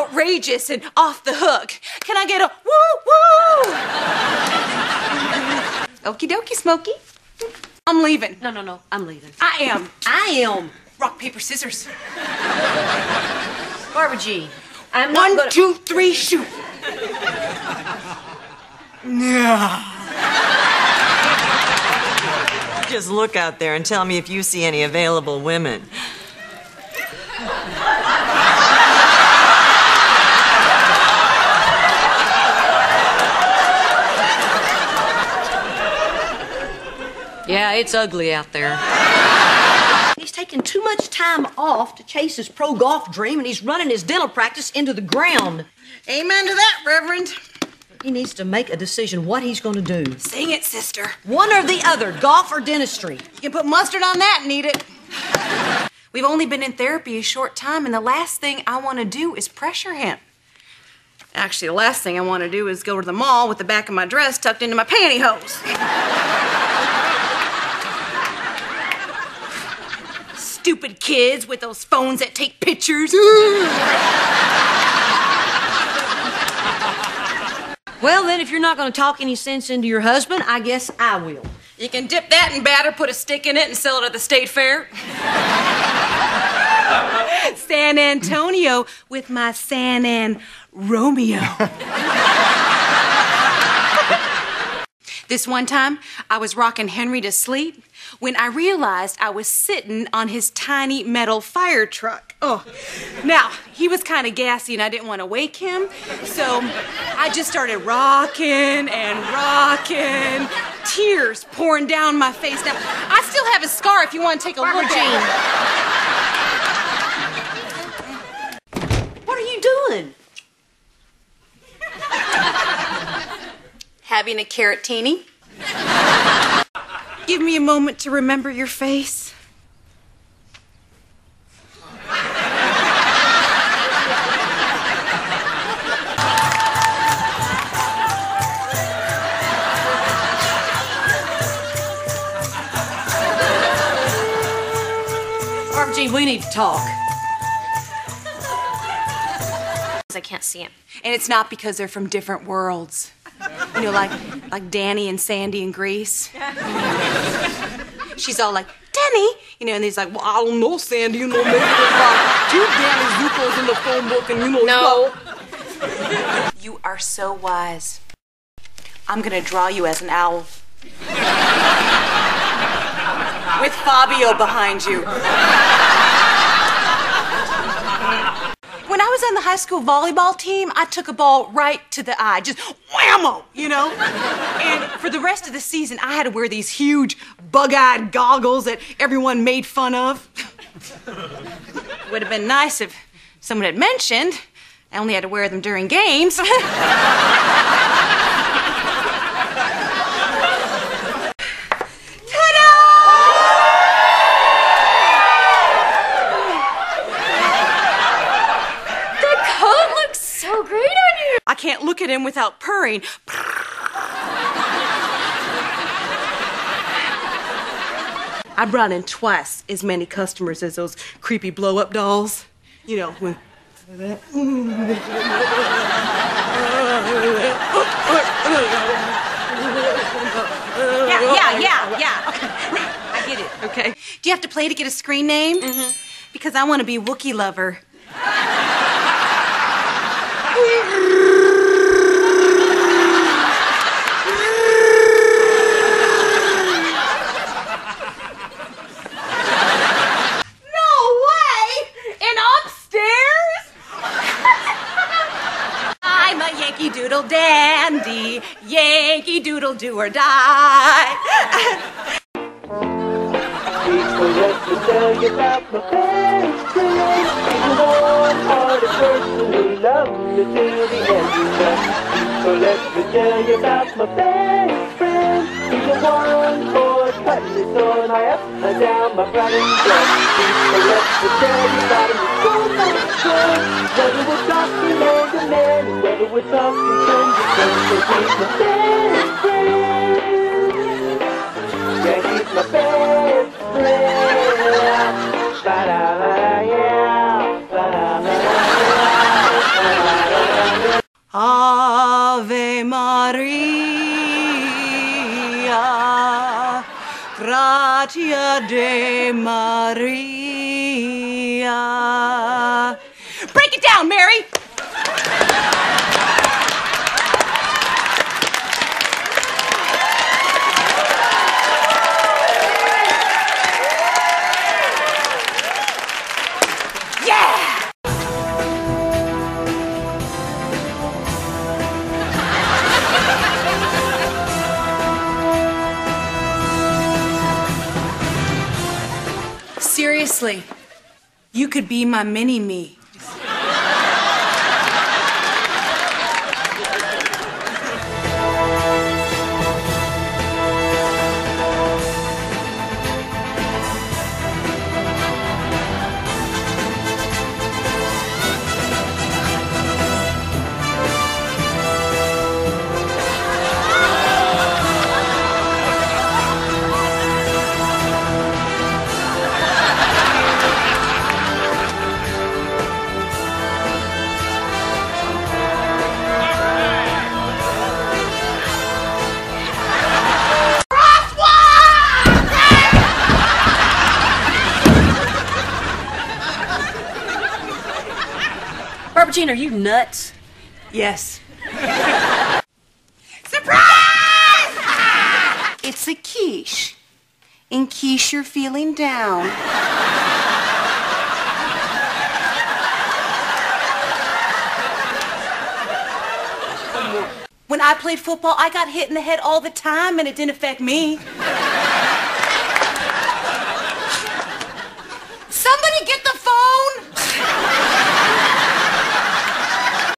outrageous and off the hook. Can I get a woo woo? Okie dokie, Smokey. I'm leaving. No, no, no. I'm leaving. I am. I am. Rock, paper, scissors. Barbara G. I'm not One, gonna... two, three, shoot. Just look out there and tell me if you see any available women. Yeah, it's ugly out there. He's taking too much time off to chase his pro golf dream, and he's running his dental practice into the ground. Amen to that, Reverend. He needs to make a decision what he's going to do. Sing it, sister. One or the other, golf or dentistry. You can put mustard on that and eat it. We've only been in therapy a short time, and the last thing I want to do is pressure him. Actually, the last thing I want to do is go to the mall with the back of my dress tucked into my pantyhose. Stupid kids with those phones that take pictures. Well, then, if you're not going to talk any sense into your husband, I guess I will. You can dip that in batter, put a stick in it, and sell it at the state fair. San Antonio with my San An Romeo. this one time, I was rocking Henry to sleep when I realized I was sitting on his tiny metal fire truck. Oh, now he was kind of gassy and I didn't want to wake him, so I just started rocking and rocking, tears pouring down my face. Now, I still have a scar if you want to take a Barbara look at What are you doing? Having a carrotini? Give me a moment to remember your face. Barbra Jean, we need to talk. I can't see him. And it's not because they're from different worlds. You know, like like Danny and Sandy in Grease. She's all like, Danny, you know, and he's like, well, I don't know, Sandy, you know, maybe there's like two Danny Zuko's in the phone book, and you know, no. You are so wise. I'm gonna draw you as an owl. With Fabio behind you. When I was on the high school volleyball team, I took a ball right to the eye, just whammo, you know? And for the rest of the season, I had to wear these huge bug eyed goggles that everyone made fun of. Would have been nice if someone had mentioned I only had to wear them during games. That coat looks so great on you. I at him without purring. I brought in twice as many customers as those creepy blow up dolls. You know, when. Yeah, yeah, yeah, yeah. Okay. I get it, okay? Do you have to play to get a screen name? Mm-hmm. Because I want to be Wookie Lover. No way! And upstairs? I'm a Yankee Doodle dandy, Yankee Doodle do or die. So let me tell you about my best friend. He's warm-hearted person who loves me the end. So let me tell you about my best friend. He's a one-horse puppy, so I up and down my pride and. So let me tell you about him. Whether we're talking man to man whether we're talking friend to friend. But he's my best friend. Yeah, he's my best friend. Ave Maria, gratia de Maria. Break it down, Mary. Yeah! Seriously, you could be my mini me. Barbra Jean, are you nuts? Yes. Surprise! It's a quiche. In quiche, you're feeling down. When I played football, I got hit in the head all the time and it didn't affect me.